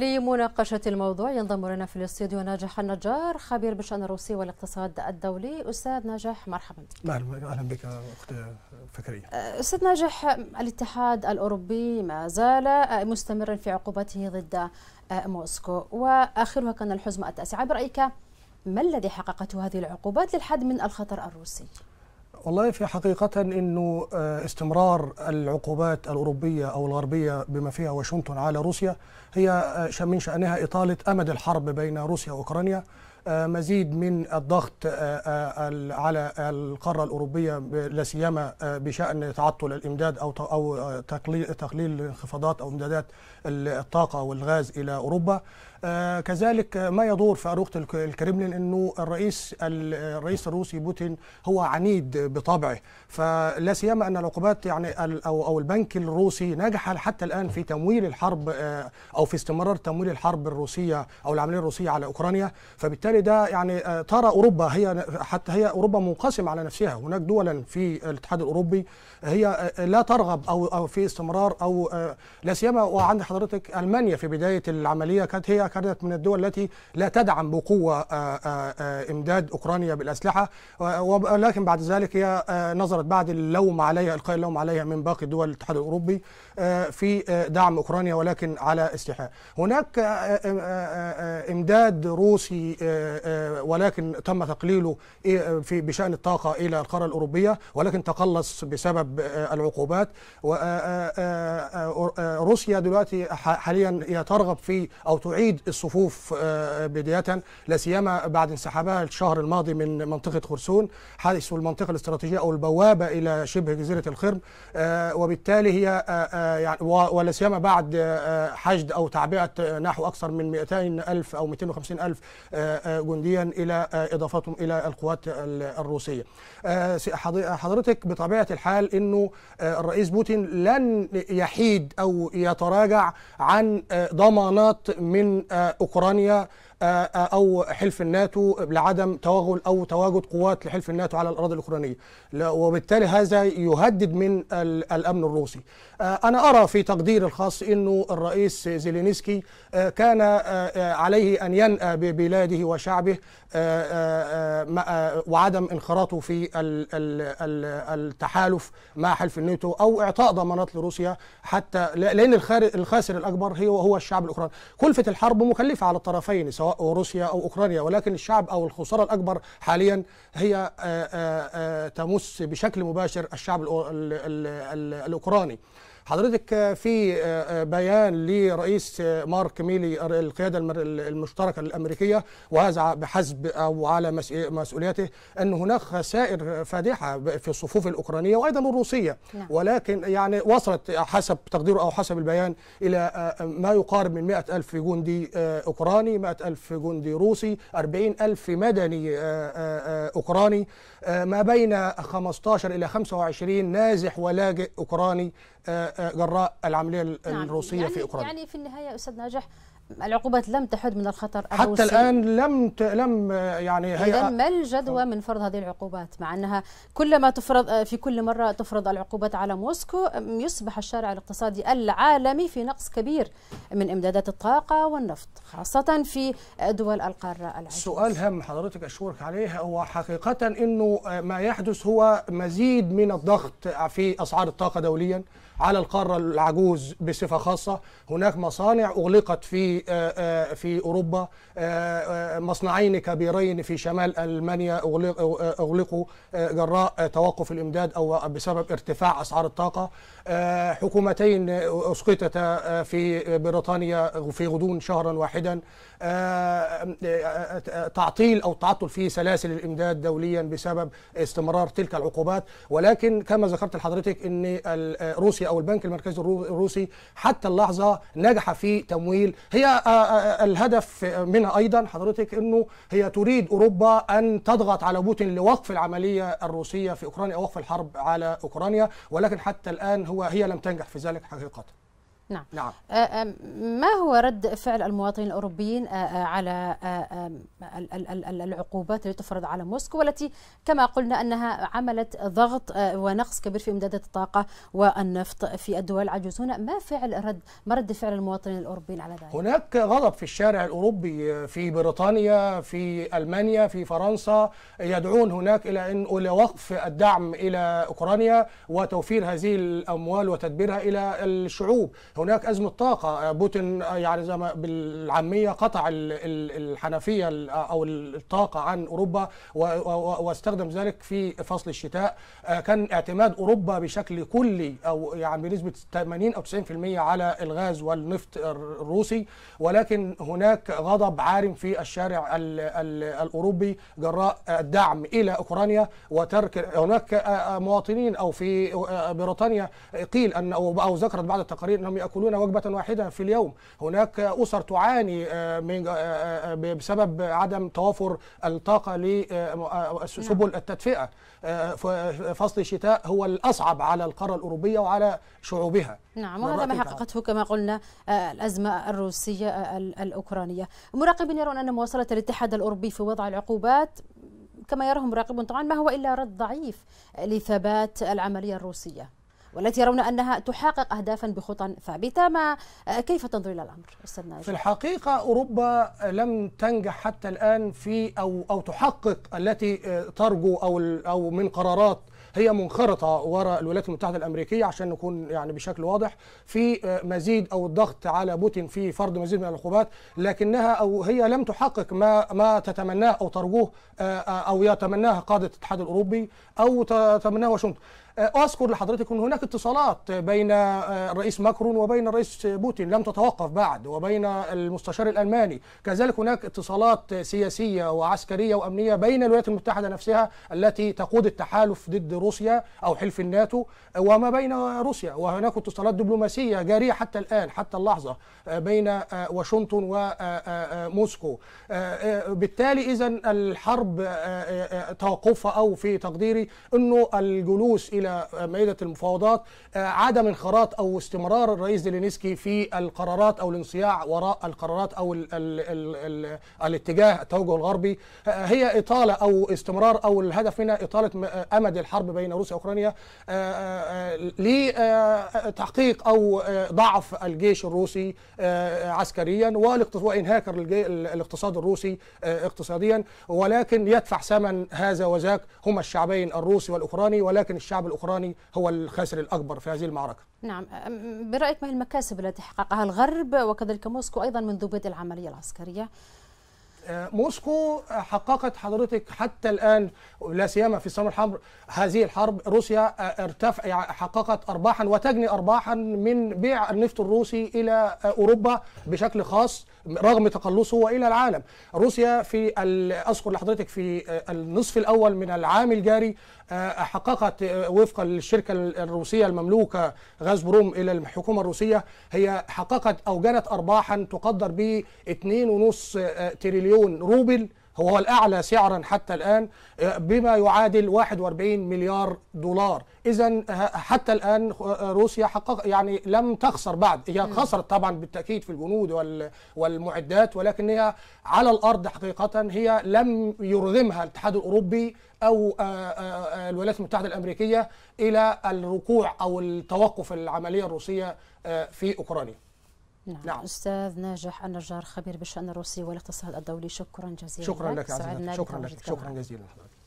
لمناقشة الموضوع ينضم لنا في الاستوديو ناجح النجار خبير بالشأن الروسي والاقتصاد الدولي. أستاذ ناجح مرحبا. بك أهلا بك أخت فكرية. أستاذ ناجح الاتحاد الأوروبي ما زال مستمرا في عقوبته ضد موسكو. وآخرها كان الحزمة التاسعة برأيك ما الذي حققته هذه العقوبات للحد من الخطر الروسي؟ والله في حقيقة أنه استمرار العقوبات الأوروبية أو الغربية بما فيها واشنطن على روسيا هي من شأنها إطالة أمد الحرب بين روسيا وأوكرانيا مزيد من الضغط على القارة الأوروبية لا سيما بشأن تعطل الإمداد أو أو تقليل الانخفاضات أو إمدادات الطاقة والغاز إلى أوروبا. آه كذلك ما يدور في أروقة الكرملين أنه الرئيس الرئيس الروسي بوتين هو عنيد بطبعه. فلا سيما أن العقوبات يعني أو أو البنك الروسي نجح حتى الآن في تمويل الحرب آه أو في استمرار تمويل الحرب الروسية أو العملية الروسية على أوكرانيا. فبالتالي ده يعني آه ترى أوروبا هي حتى هي أوروبا منقسمة على نفسها. هناك دولا في الاتحاد الأوروبي هي لا ترغب أو في استمرار أو لا سيما وعند حضرتك ألمانيا في بداية العملية كانت هي كانت من الدول التي لا تدعم بقوة إمداد أوكرانيا بالأسلحة. ولكن بعد ذلك هي نظرت بعد اللوم عليها إلقاء اللوم عليها من باقي دول الاتحاد الأوروبي في دعم أوكرانيا ولكن على استحياء هناك إمداد روسي ولكن تم تقليله في بشأن الطاقة إلى القارة الأوروبية ولكن تقلص بسبب العقوبات. روسيا دلوقتي حاليا هي ترغب في أو تعيد الصفوف بداية لا سيما بعد انسحابها الشهر الماضي من منطقة خرسون حيث المنطقة الاستراتيجية أو البوابة إلى شبه جزيرة الخرم وبالتالي هي يعني ولا سيما بعد حشد أو تعبئة نحو أكثر من 200 ألف أو 250 ألف جنديا إلى إضافتهم إلى القوات الروسية. حضرتك بطبيعة الحال أنه الرئيس بوتين لن يحيد أو يتراجع عن ضمانات من أوكرانيا أو حلف الناتو لعدم توغل أو تواجد قوات لحلف الناتو على الأراضي الأوكرانية. وبالتالي هذا يهدد من الأمن الروسي. أنا أرى في تقديري الخاص إنه الرئيس زيلينسكي كان عليه أن ينأى ببلاده وشعبه وعدم انخراطه في التحالف مع حلف الناتو أو إعطاء ضمانات لروسيا حتى لأن الخاسر الأكبر هو هو الشعب الأوكراني. كلفه الحرب مكلفة على الطرفين سواء روسيا أو أوكرانيا ولكن الشعب أو الخسارة الأكبر حاليا هي تمس بشكل مباشر الشعب الأوكراني. حضرتك في بيان لرئيس مارك ميلي القيادة المشتركة الأمريكية وهذا بحسب أو على مسؤوليته أن هناك خسائر فادحة في الصفوف الأوكرانية وأيضا الروسية نعم. ولكن يعني وصلت حسب تقديره أو حسب البيان إلى ما يقارب من 100 ألف جندي أوكراني 100 ألف جندي روسي 40 ألف مدني أوكراني ما بين 15 إلى 25 نازح ولاجئ أوكراني جراء العملية نعم الروسية يعني في أوكرانيا. يعني في النهاية أستاذ ناجح العقوبات لم تحد من الخطر حتى الروسي الآن لم ت... لم يعني هي ما الجدوى من فرض هذه العقوبات؟ مع أنها كلما تفرض في كل مرة تفرض العقوبات على موسكو يصبح الشارع الاقتصادي العالمي في نقص كبير من إمدادات الطاقة والنفط خاصة في دول القارة العجوز سؤال هام حضرتك اشكرك عليه هو حقيقة إنه ما يحدث هو مزيد من الضغط في أسعار الطاقة دوليا على القارة العجوز بصفة خاصة. هناك مصانع أغلقت في في أوروبا مصنعين كبيرين في شمال ألمانيا أغلقوا جراء توقف الإمداد أو بسبب ارتفاع أسعار الطاقة. حكومتين أسقطتا في بريطانيا في غضون شهرا واحدا. تعطيل أو تعطل في سلاسل الإمداد دوليا بسبب استمرار تلك العقوبات. ولكن كما ذكرت لحضرتك إن روسيا أو البنك المركزي الروسي حتى اللحظة نجح في تمويل هي الهدف منها أيضا حضرتك إنه هي تريد أوروبا أن تضغط على بوتين لوقف العملية الروسية في أوكرانيا أو وقف الحرب على أوكرانيا ولكن حتى الآن هو هي لم تنجح في ذلك حقيقة. نعم. نعم. آه، آم، ما هو رد فعل المواطنين الأوروبيين آه، آه، على آه، العقوبات التي تفرض على موسكو والتي كما قلنا أنها عملت ضغط آه، ونقص كبير في إمدادات الطاقة والنفط في الدول العجوز. هنا ما فعل رد ما رد فعل المواطنين الأوروبيين على ذلك؟ هناك غضب في الشارع الأوروبي في بريطانيا في ألمانيا في فرنسا. يدعون هناك إلى أن إلى وقف الدعم إلى أوكرانيا وتوفير هذه الأموال وتدبيرها إلى الشعوب. هناك أزمة طاقة. بوتين يعني زي ما بالعامية قطع ال- ال- الحنفية ال- أو الطاقة عن أوروبا واستخدم ذلك في فصل الشتاء. آه، كان اعتماد أوروبا بشكل كلي أو يعني بنسبة 80 أو 90% على الغاز والنفط الروسي. ولكن هناك غضب عارم في الشارع ال- ال- الأوروبي جراء الدعم إلى أوكرانيا وترك هناك آه، مواطنين أو في آه، بريطانيا. قيل أن أو ذكرت بعض التقارير أنهم يأكلون وجبة واحدة في اليوم. هناك أسر تعاني آه، من آه، آه، بسبب عدم توافر الطاقة لسبل التدفئة. آه، ف- فصل الشتاء هو الأصعب على القارة الأوروبية وعلى شعوبها. نعم وهذا ما حققته كما قلنا آه، الأزمة الروسية آه، ال- الأوكرانية. مراقبين يرون أن مواصلة الاتحاد الأوروبي في وضع العقوبات كما يراه مراقبون طبعا ما هو إلا رد ضعيف لثبات العملية الروسية؟ والتي يرون أنها تحقق أهدافا بخطى ثابتة. ما آه، كيف تنظر إلى الأمر أستاذ ناجي في الحقيقة أوروبا لم تنجح حتى الآن في أو أو تحقق التي آه، ترجو أو أو من قرارات هي منخرطة وراء الولايات المتحدة الأمريكية عشان نكون يعني بشكل واضح في آه، مزيد أو الضغط على بوتين في فرض مزيد من العقوبات لكنها أو هي لم تحقق ما ما تتمناه أو ترجوه أو يتمناه قادة الاتحاد الأوروبي أو تتمناه واشنطن. آه، أذكر لحضرتك أن هناك اتصالات بين آه، الرئيس ماكرون وبين الرئيس بوتين لم تتوقف بعد وبين المستشار الألماني. كذلك هناك اتصالات سياسية وعسكرية وأمنية بين الولايات المتحدة نفسها التي تقود التحالف ضد روسيا أو حلف الناتو وما بين روسيا. وهناك اتصالات دبلوماسية جارية حتى الآن حتى اللحظة آه، بين واشنطن وموسكو بالتالي إذا الحرب توقفها أو في تقديري أنه الجلوس إلى مائدة المفاوضات آه، عدم انخراط أو استمرار الرئيس زيلينسكي في القرارات أو الانصياع وراء القرارات أو ال ال ال ال الاتجاه التوجه الغربي. آه، هي إطالة أو استمرار أو الهدف منها إطالة م- آه، أمد الحرب بين روسيا وأوكرانيا آه، لتحقيق آه، ضعف الجيش الروسي عسكريا الجي- الاقتصاد الروسي اقتصاديا. ولكن يدفع ثمن هذا وذاك هما الشعبين الروسي والأوكراني ولكن الشعب الأوكراني هو الخاسر الأكبر في هذه المعركة. نعم برأيك ما هي المكاسب التي حققها الغرب وكذلك موسكو أيضا منذ بدء العملية العسكرية؟ آه، موسكو حققت حضرتك حتى الآن لا سيما في السنة الحمر هذه الحرب روسيا آه، ارتفع يعني حققت ارباحا وتجني ارباحا من بيع النفط الروسي إلى آه، أوروبا بشكل خاص رغم تقلصه وإلى العالم. روسيا في أذكر لحضرتك في آه، النصف الأول من العام الجاري آه، حققت آه، وفقا للشركه الروسية المملوكة غاز بروم إلى الحكومة الروسية هي حققت أو جنت ارباحا تقدر ب 2.5 آه، تريليون روبل هو الأعلى سعرا حتى الآن آه، بما يعادل 41 مليار دولار. إذا حتى الآن آه، روسيا حقق يعني لم تخسر بعد. هي خسرت طبعا بالتأكيد في الجنود وال- والمعدات ولكن هي على الأرض حقيقة هي لم يرغمها الاتحاد الأوروبي أو آه، آه، آه، الولايات المتحدة الأمريكية إلى الركوع أو التوقف العملية الروسية آه، في أوكرانيا. نعم. نعم. أستاذ ناجح النجار خبير بالشأن الروسي والاقتصاد الدولي شكرا جزيلا شكرا لك سعدنا عزيزتي شكرا لك شكرا. جزيلا لحضرتك